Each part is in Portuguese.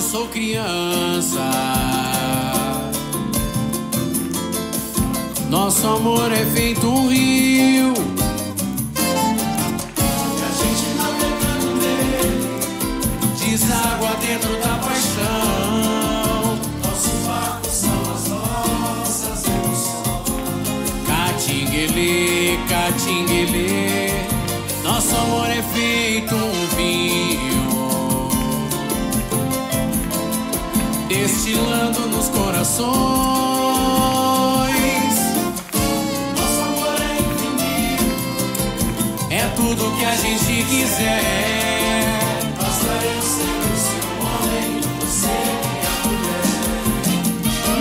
sou criança. Nosso amor é feito um rio. E a gente navegando nele, deságua dentro da paixão. Nossos barcos são as nossas emoções. Catinguele, catinguele, nosso amor é feito um vinho. Corações. Nosso amor é infinito. É tudo que a gente quiser. Basta eu ser o seu homem, você minha mulher.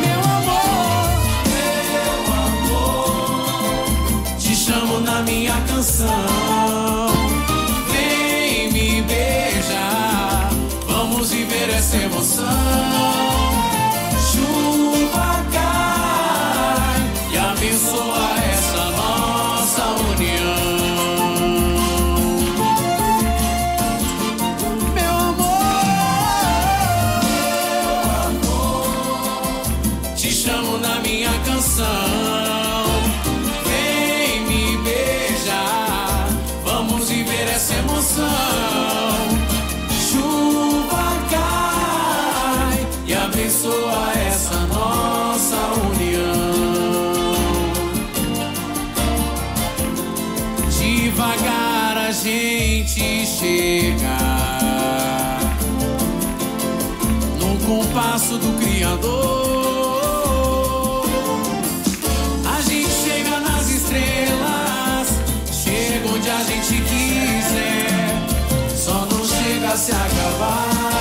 Meu amor, meu amor, te chamo na minha canção. Na minha canção. Vem me beijar, vamos viver essa emoção. Chuva cai e abençoa essa nossa união. Devagar a gente chega no compasso do Criador. Gente quiser, só não chega a se acabar.